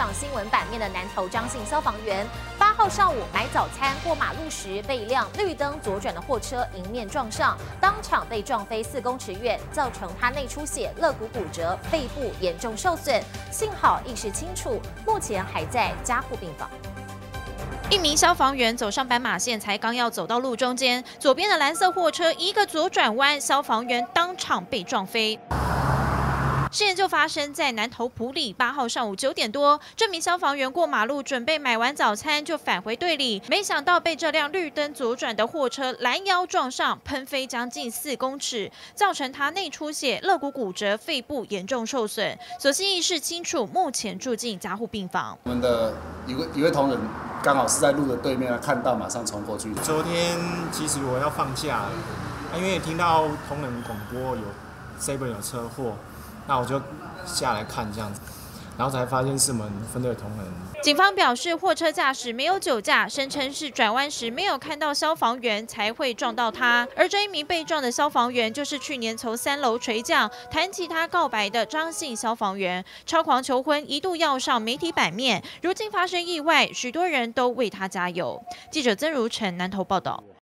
上新闻版面的南投张姓消防员，八号上午买早餐过马路时，被一辆绿灯左转的货车迎面撞上，当场被撞飞四公尺远，造成他内出血、肋骨骨折、肺部严重受损，幸好意识清楚，目前还在加护病房。一名消防员走上斑马线，才刚要走到路中间，左边的蓝色货车一个左转弯，消防员当场被撞飞。事件就发生在南投埔里八号上午九点多，这名消防员过马路准备买完早餐就返回队里，没想到被这辆绿灯左转的货车拦腰撞上，喷飞将近四公尺，造成他内出血、肋骨骨折、肺部严重受损，所幸意识清楚，目前住进加护病房。我们的一位一位同仁刚好是在路的对面，看到马上冲过去。昨天其实我要放假了，因为听到同仁广播有 Seven 有车祸。那我就下来看这样子，然后才发现是我们分队同仁。警方表示，货车驾驶没有酒驾，声称是转弯时没有看到消防员才会撞到他。而这一名被撞的消防员，就是去年从三楼垂降弹起他告白的张姓消防员，超狂求婚一度要上媒体版面。如今发生意外，许多人都为他加油。记者曾如成南投报道。